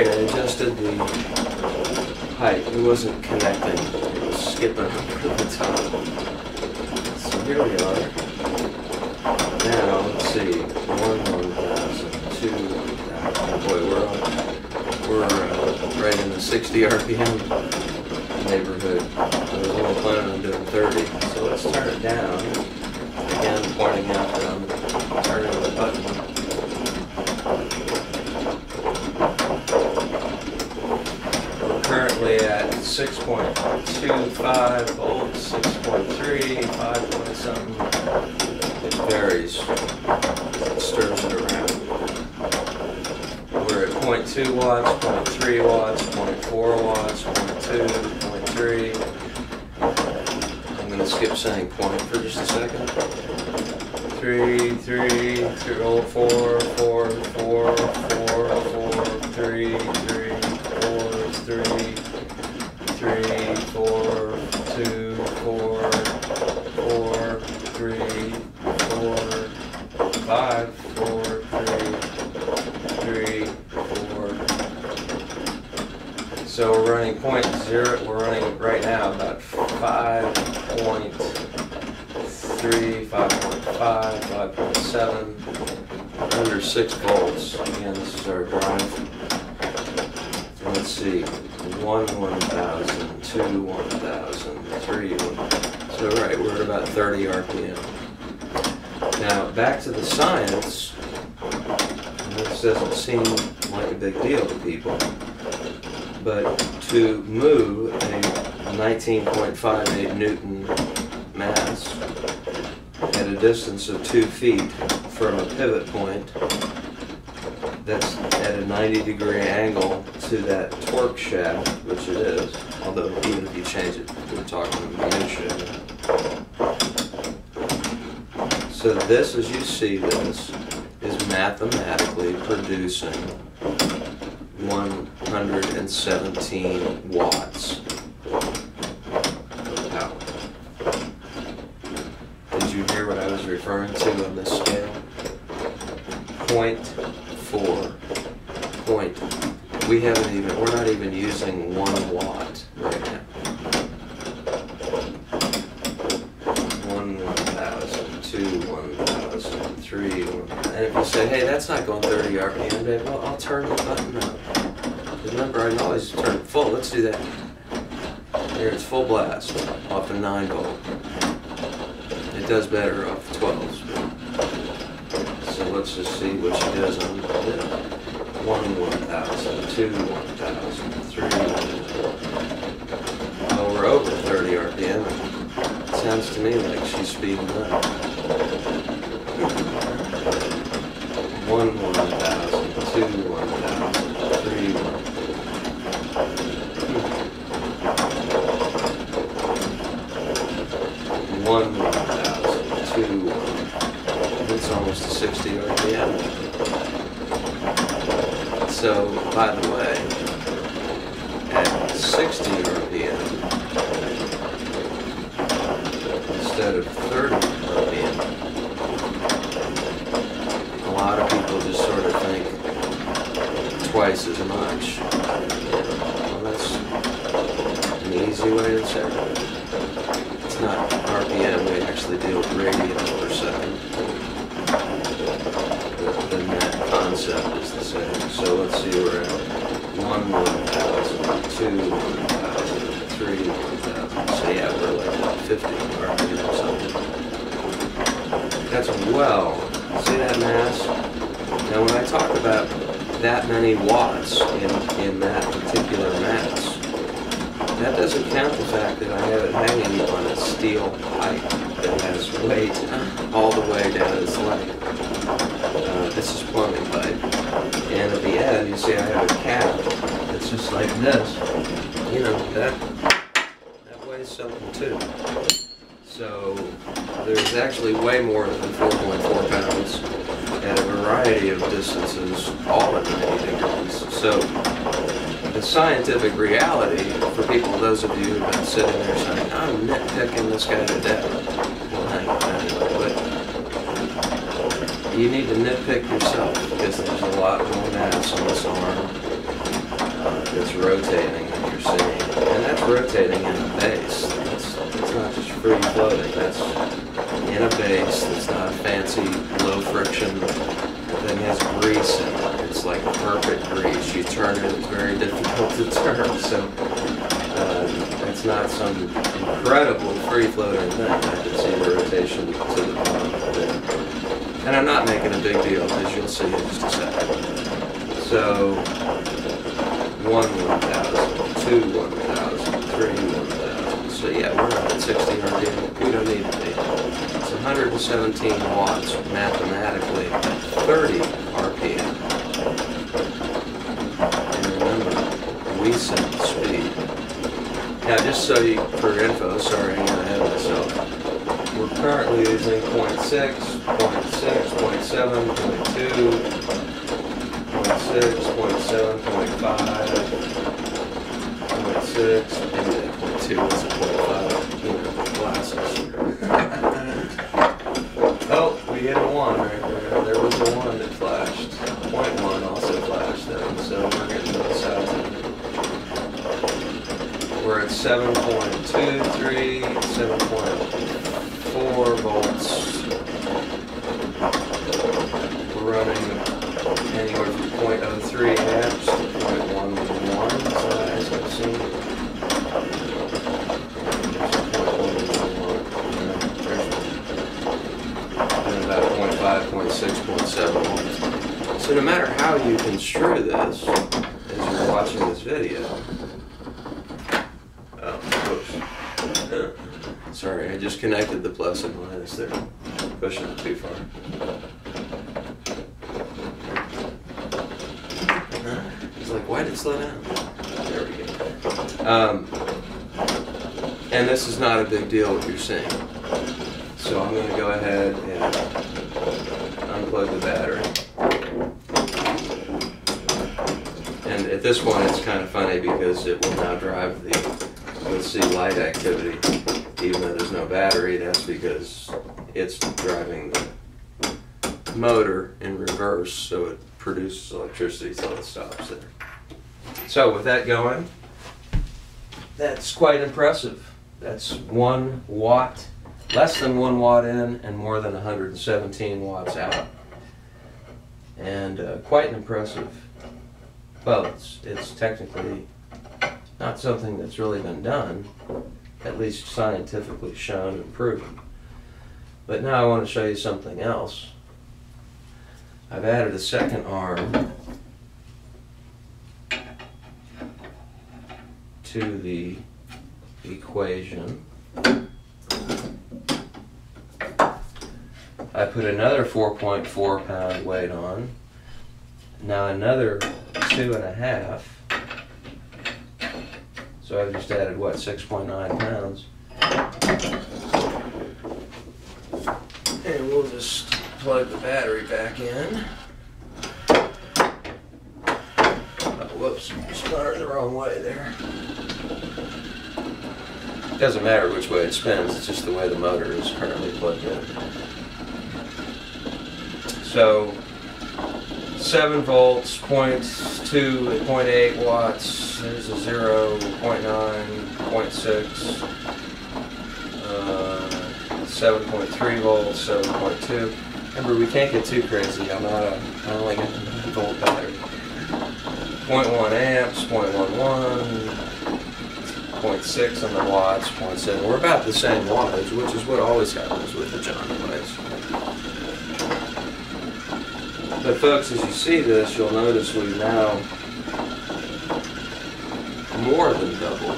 I adjusted the height. It wasn't connecting. It was skipping over the top. So here we are. Now, let's see. One, one thousand, two, thousand. Boy, we're on, we're uh, right in the 60 RPM neighborhood. I was only planning on doing 30. So let's turn it down. Again, pointing out that I'm turning the button. 6.25, volts, 6.3, 5. It varies. It stirs it around. We're at 0.2 watts, 0.3 watts, 0.4 watts, 0.2, 0.3. I'm going to skip saying point for just a second. 3, 3, 3, 4, 4, 4, 4, 4, 3. Point zero, we're running right now about five point three, five point five, five point seven, under six volts. Again, this is our drive. Let's see, one, one thousand, two, one thousand, three, one. So right, we're at about thirty RPM. Now, back to the science. This doesn't seem like a big deal to people, but to move a 19.58 Newton mass at a distance of two feet from a pivot point that's at a 90 degree angle to that torque shaft, which it is, although even if you change it, we're talking minutia. So this, as you see this, is mathematically producing 117 watts of power. Did you hear what I was referring to on this scale? Point four. Point. We haven't even, we're not even using one watt right now. One, one thousand, two, one thousand, three, and if you say, hey, that's not going thirty RPM, Dave, well, I'll turn the button up remember, I can always turn it full. Let's do that. Here it's full blast off a 9 volt. It does better off twelve. 12s. So let's just see what she does on the 1 1000, 2 1000, 3 1000. Well, we're over 30 RPM. It sounds to me like she's speeding up. 1 1. 60 RPM, instead of 30 RPM, a lot of people just sort of think twice as much. Well, that's an easy way to say it. It's not RPM, we actually deal with radians per second. The, the net concept is the same. So let's see, we're at one one thousand, two thousand, three thousand. So yeah, we're like what, fifty RPM or something. That's well. See that mass? Now when I talk about that many watts in, in that particular mass, that doesn't count the fact that I have it hanging on a steel pipe that has weight all the way down its length. Uh, this is plumbing pipe. And at the end, you see I have a cap that's just like this. You know, that, that weighs something too. So there's actually way more than 4.4 pounds at a variety of distances, all at 90 degrees. So the scientific reality for people, those of you who've been sitting there saying, I'm nitpicking this guy to death. Well, hang on, anyway, but you need to nitpick yourself because there's a lot more mass on this arm that's rotating that you're seeing. And that's rotating in a base. That's, it's not just free floating. That's in a base that's not a fancy low friction thing has grease in it. It's like perfect grease. You turn it, it's very difficult to turn. So uh, it's not some incredible free floating thing. I can see the rotation to the bottom. And I'm not making a big deal as you'll see in just a second. So one 1,000, two 1,000, three 1,000. So yeah, we're not at 60 RPM. We don't need to be. It's 117 watts mathematically 30 RPM. And remember, we set the speed. Now, just so you, for info, sorry, myself. We're currently using 0.6, 0.6, 0.7, 0.2, 0.6, 0.7, 0.5, 0.6, maybe that 0.2 was a 0.5, you know, glasses. oh, we hit a 1 right there. There was a 1 that flashed. 0.1 also flashed then, so we're getting both sides of it. We're at 7.23, 7.4 volts. Running anywhere from 0.03 amps to 0.111, so as I've seen. And about 0.5, 0.6, 0.7 volts. So no matter how you construe this, as you're watching this video, oh, whoops. Sorry, I just connected the plus and minus there, pushing it too far. It's like, why did it slow down? There we go. Um, and this is not a big deal what you're seeing. So I'm going to go ahead and unplug the battery. And at this point, it's kind of funny because it will now drive the, let's see light activity, even though there's no battery. That's because it's driving the motor in reverse, so it produces electricity till it stops there. So with that going, that's quite impressive. That's one watt, less than one watt in and more than 117 watts out. And uh, quite impressive. Well, it's, it's technically not something that's really been done, at least scientifically shown and proven. But now I want to show you something else. I've added a second arm to the equation. I put another 4.4 pound weight on. Now another two and a half. So I've just added what, 6.9 pounds. And we'll just plug the battery back in. Oh, whoops, spun the wrong way there. It Doesn't matter which way it spins, it's just the way the motor is currently plugged in. So, 7 volts, 0.2 at 0.8 watts, there's a 0, 0.9, 0.6, uh, 7.3 volts, 7.2. Remember, we can't get too crazy. I'm not a, I only got a 9 volt battery. 0.1 amps, 0.11, 0.6 on the watts, 0.7. We're about the same wattage, which is what always happens with the John Blaze. But folks, as you see this, you'll notice we've now more than double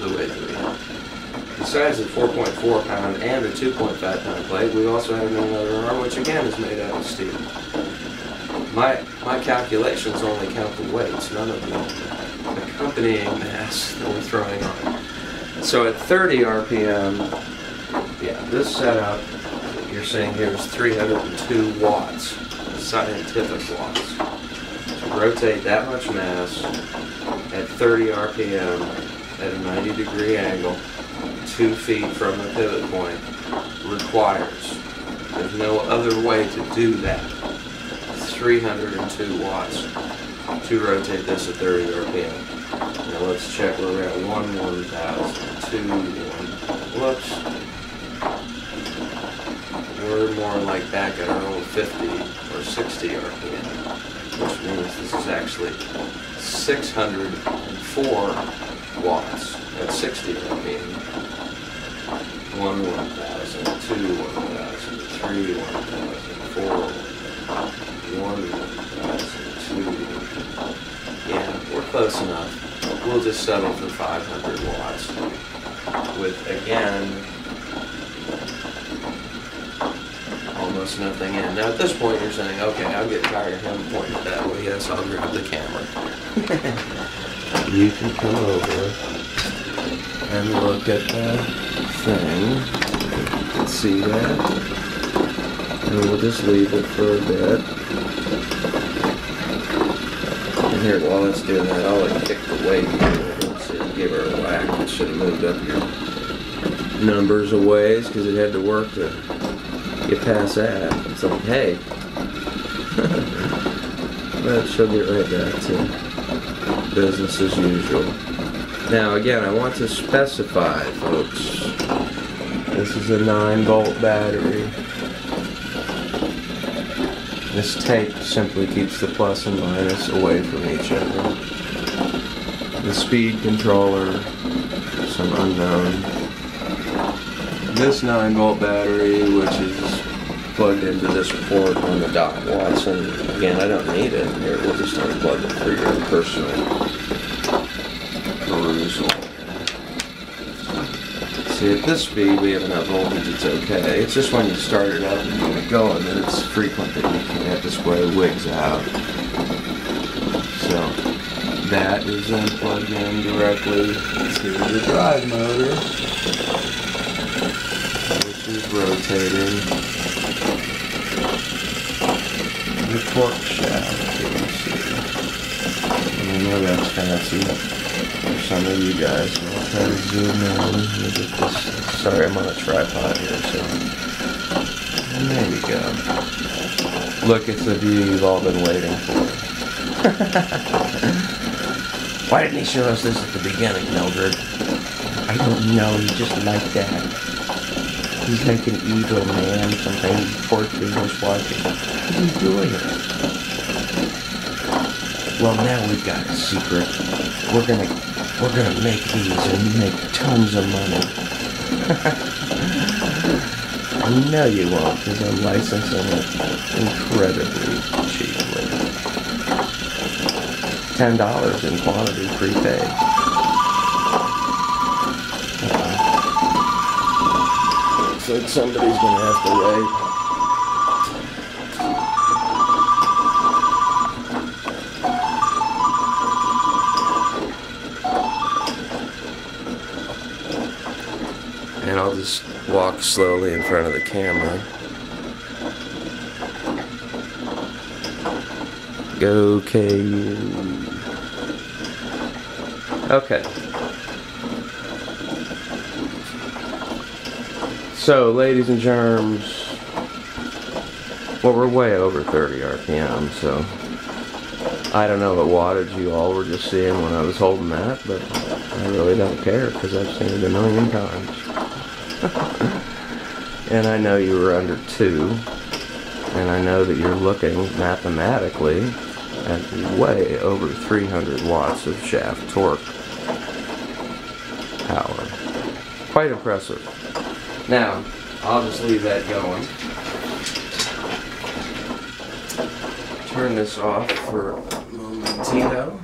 the weight that we have. Besides the 4.4 pound and the 2.5 pound plate, we also have another arm, which again is made out of steel. My, my calculations only count the weights, none of the accompanying mass that we're throwing on. So at 30 RPM, yeah, this setup you're seeing here is 302 watts, scientific watts. To rotate that much mass at 30 RPM at a 90 degree angle, two feet from the pivot point, requires. There's no other way to do that. 302 watts. to rotate this at 30 RPM. Now let's check where we're at. 1, 1,000, 2, 1, whoops. We're more like back at our old 50 or 60 RPM, which means this is actually 604 watts at 60 RPM. 1, 1,000, 2, 1,000, 3, 1,000, 4, 1, 1,000, 2, yeah, we're close enough. We'll just settle for 500 watts with, again, nothing in. Now at this point you're saying, okay, I'm getting tired of him pointing that way. Yes, I'll grab the camera. you can come over and look at that thing. See that? And we'll just leave it for a bit. And here, while it's doing that, I'll kick the weight and give her a whack. It should have moved up your numbers a ways because it had to work to past that. It's like, hey. but she'll get right back to business as usual. Now again, I want to specify, folks, this is a 9 volt battery. This tape simply keeps the plus and minus away from each other. The speed controller, some unknown. This 9 volt battery, which is plugged into this port on the Doc Watson. Again, I don't need it. Here, we'll just unplug it for your personal perusal. See, at this speed, we have enough voltage, it's okay. It's just when you start it up and get it going then it's frequent that you can't display wigs out. So, that is then plugged in directly to the drive motor, which is rotating the torque shaft. See. I know that's fancy for some of you guys. I'll try to zoom in. Sorry, I'm on a tripod here, so. And there you go. Look, it's the view you've all been waiting for. Why didn't he show us this at the beginning, Mildred? I don't know, he just liked that. He's like an evil man, sometimes poor thing was watching. He's doing. Well, now we've got a secret. We're gonna we're gonna make these and make tons of money. I know you won't, because I'm licensing it incredibly cheaply. Ten dollars in quantity prepaid. Like somebody's gonna have to wait. and I'll just walk slowly in front of the camera. Go KU. Okay. So, ladies and germs, well, we're way over 30 RPM, so I don't know what wattage you all were just seeing when I was holding that, but I really don't care because I've seen it a million times. and I know you were under 2, and I know that you're looking mathematically at way over 300 watts of shaft torque power. Quite impressive. Now, I'll just leave that going. Turn this off for a momentito.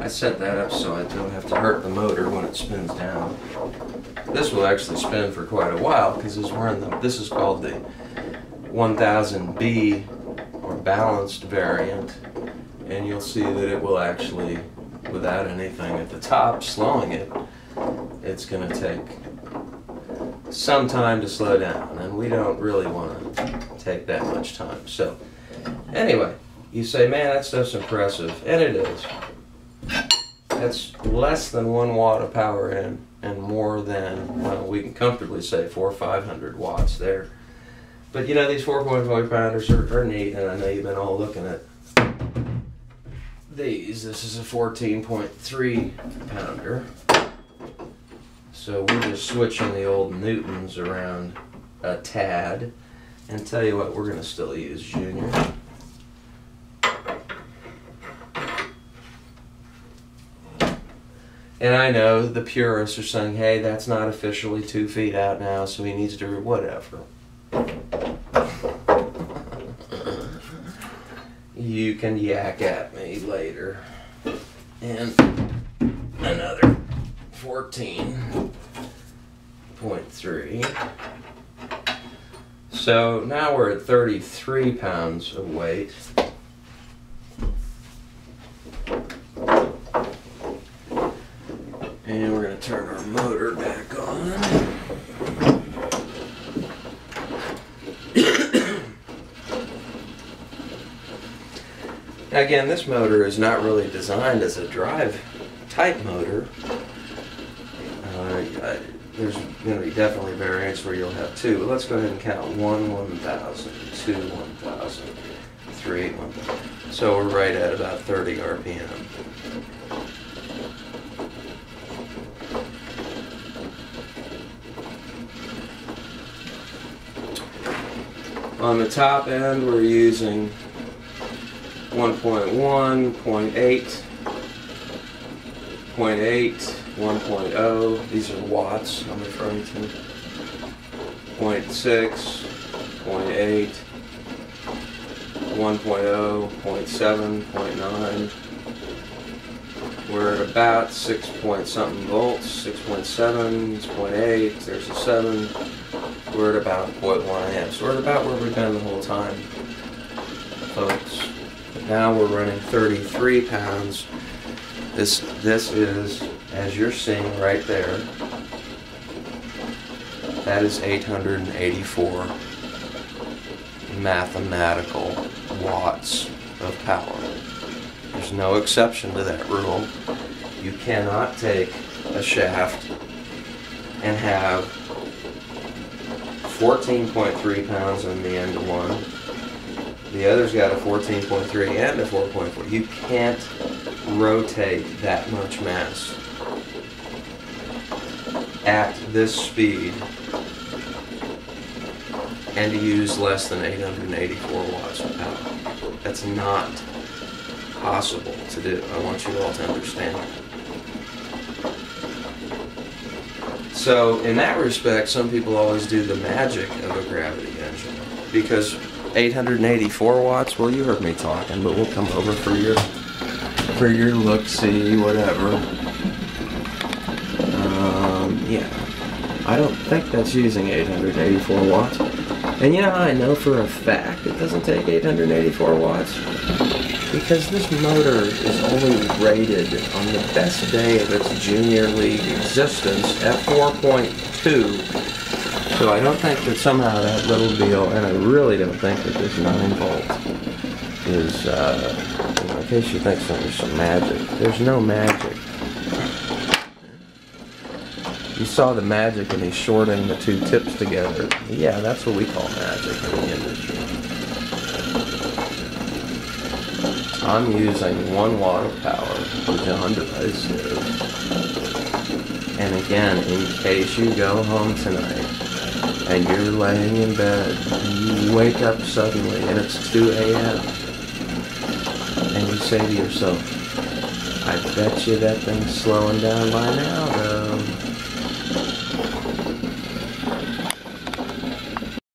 I set that up so I don't have to hurt the motor when it spins down. This will actually spin for quite a while because we're in the, this is called the 1000B or balanced variant and you'll see that it will actually without anything at the top slowing it it's going to take some time to slow down and we don't really want to take that much time so anyway you say man that stuff's impressive and it is that's less than one watt of power in and more than, well, we can comfortably say four or 500 watts there. But you know, these 4.5 pounders are, are neat, and I know you've been all looking at these. This is a 14.3 pounder. So we're just switching the old Newtons around a tad. And tell you what, we're going to still use Junior. And I know the purists are saying, hey, that's not officially two feet out now, so he needs to, whatever. you can yak at me later. And another 14.3. So now we're at 33 pounds of weight. And we're going to turn our motor back on. Again, this motor is not really designed as a drive type motor. Uh, I- there's going to be definitely variants where you'll have two. But let's go ahead and count one 1,000, two 1,000, three 1,000. So we're right at about 30 RPM. On the top end, we're using 1.1, 0.8, 0.8, 1.0. These are watts I'm referring to. 0.6, 0.8, 1.0, 0.7, 0.9. We're at about 6 point something volts, 6.7, 6.8, there's a 7. We're at about 0.1 amps. We're at about where we've been the whole time. But now we're running 33 pounds. This this is, as you're seeing right there, that is 884 mathematical watts of power. There's no exception to that rule. You cannot take a shaft and have 14.3 pounds on the end of one. The other's got a 14.3 and a 4.4. You can't rotate that much mass at this speed and to use less than 884 watts of power. That's not possible to do. I want you all to understand that. So, in that respect, some people always do the magic of a gravity engine because 884 watts. Well, you heard me talking, but we'll come over for your for your look, see, whatever. Yeah, I don't think that's using 884 watts. And you know how I know for a fact it doesn't take 884 watts? Because this motor is only rated on the best day of its junior league existence at 4.2. So I don't think that somehow that little deal, and I really don't think that this 9 volt is, uh, in case you think there's some magic. There's no magic. You saw the magic in he's shorting the two tips together. Yeah, that's what we call magic in the industry. I'm using one watt of power, which John device is. And again, in case you go home tonight and you're laying in bed and you wake up suddenly and it's 2 a.m. and you say to yourself, I bet you that thing's slowing down by now though.